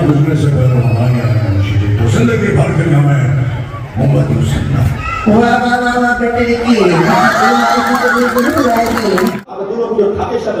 में गुजरने से पहले हमारे आना चाहिए तो ज़िंदगी भर के नाम है मोहम्मद वाह वाह वाह बेटे की दोनों शब्द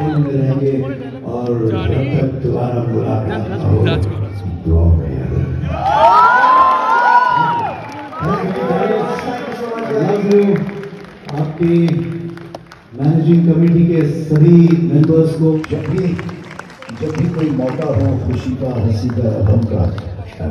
ना मिलते रहेंगे और जब तक दोबारा मुलाकात ना हो। दुआ में याद आपकी मैनेजिंग कमेटी के सभी मेंबर्स को जब भी जब भी कोई मौका हो खुशी का हँसी का गम का अ,